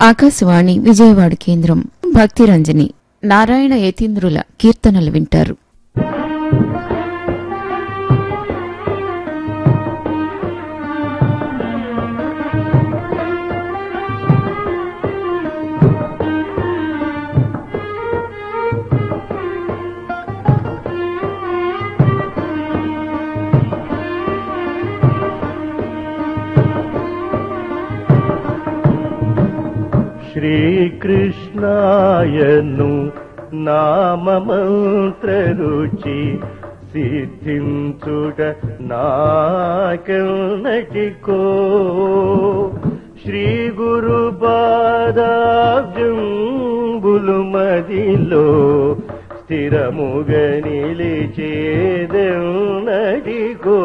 ఆకాశవాణి విజయవాడ కేంద్రం. భక్తిరంజని నారాయణ యతీంద్రుల కీర్తనలు వింటారు. శ్రీకృష్ణాయను నామమంత్రరుచి సిద్ధించుట నాకటికో శ్రీ గురు పాదాబ్జుంబులు మదిలో స్థిరముగ నిలిచేదెన్నటికో. నటికో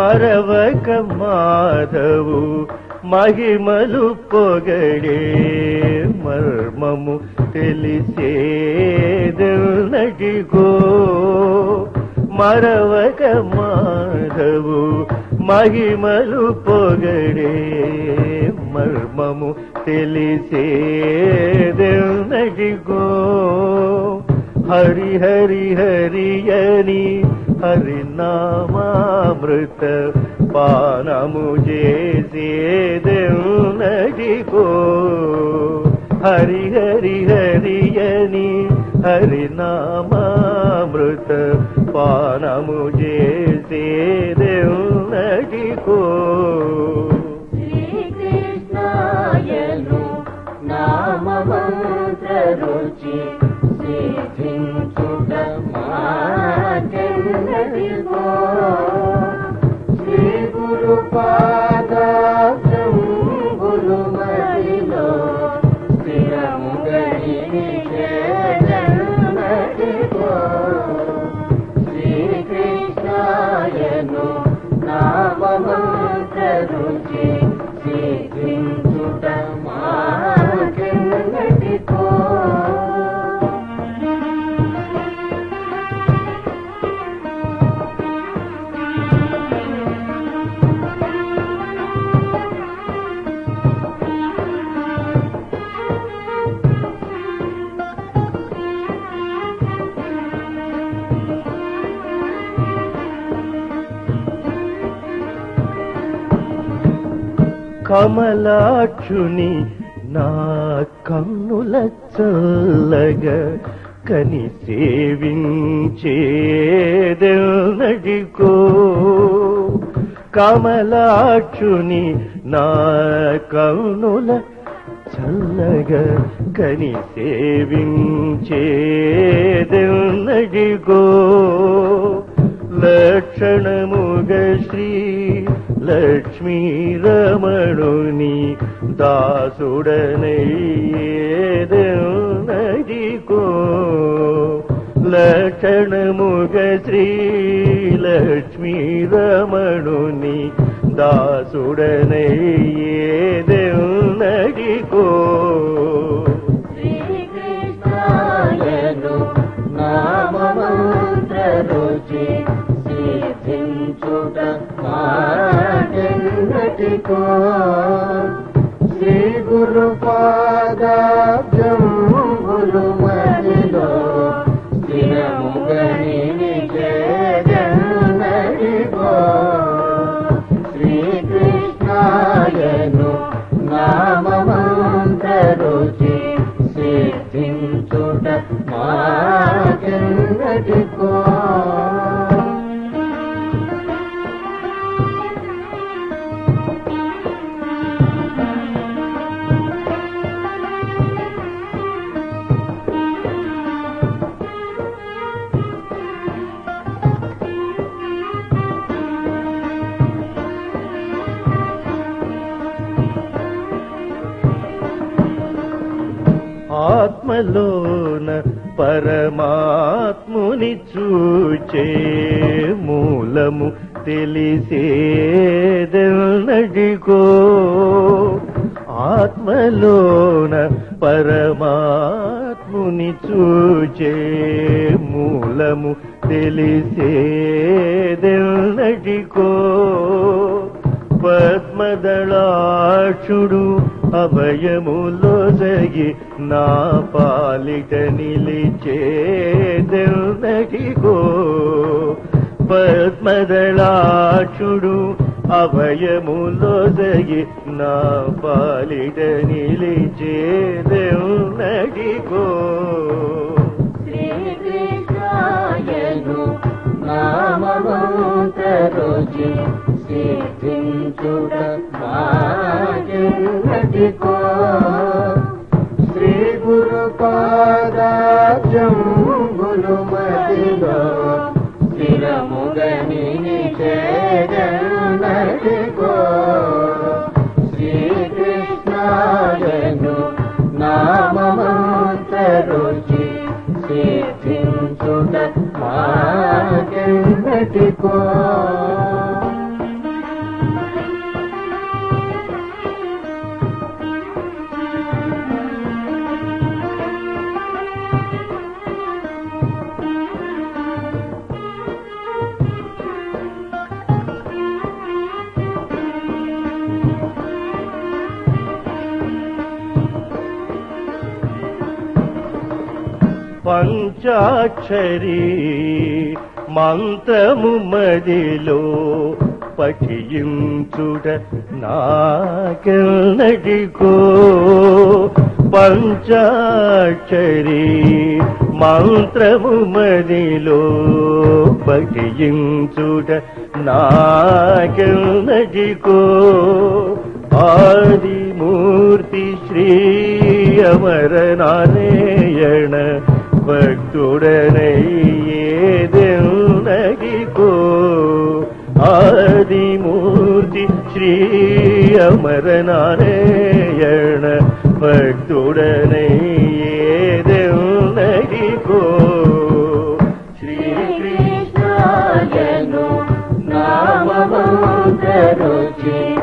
మరవక మాధవు మహిమలు పొగడే మర్మము తెలిసేదనటిగో మరవక మాధవు మహిమలు పొగడే మర్మము తెలిసేదనటిగో హరి హరి హరి అని హరినామామృత పానము చేసేదెన్నటికో హరి హరి హరియని హరినామామృత పానము చేసేదెన్నటికో కమలాక్షుని నా కన్నుల చల్లగా కని సేవించేదెన్నటికో కమలాక్షుని నా కన్నుల చల్లగా కని సేవించేదెన్నటిగో లక్షణముగ శ్రీ లక్ష్మీ రమణుని దాసుడనయ్యేదెన్నటిగో లక్షణముగ శ్రీ లక్ష్మీ రమణుని దాసుడనయ్యేదెన్నటిగో శ్రీకృష్ణాయను నామమంత్రరుచి సిద్ధించుట có ఆత్మలోన పరమాత్ముని చూచే మూలము తెలిసేదెన్నటికో. ఆత్మలోన పరమాత్ముని చూచే మూలము తెలిసేదెన్నటికో. పద అభయములో జగి నా పాలిట నిలిచేదెన్నటికో పద్మదళాక్షుడు అభయములో జగి నా పాలిట నిలిచే మాకెన్నటికో శ్రీ గురు పాదాజంబులు మదిలో స్థిరముగని చేదనటికో శ్రీకృష్ణాయను నామమంతరుచి సిద్ధించుట పంచాక్షరి మంత్రము మదిలో పఠించుట నాకెన్నటికో. పంచాక్షరి మంత్రము మదిలో పఠించుట నాకెన్నటికో. ఆదిమూర్తి శ్రీ అమర నారాయణ భక్తుడనయ్యేదెన్నగికో ఆదిమూర్తి శ్రీ అమర నారాయణ భక్తుడనయ్యేదెన్నగికో శ్రీకృష్ణాయను నామమంతరుచి సిద్ధించుట